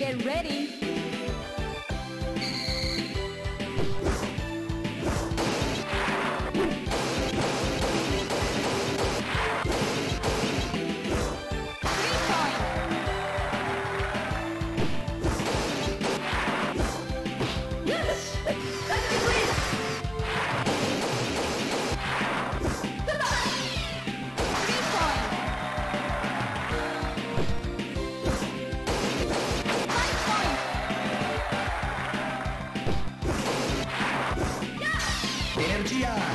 Get ready. Energia!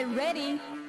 Get ready.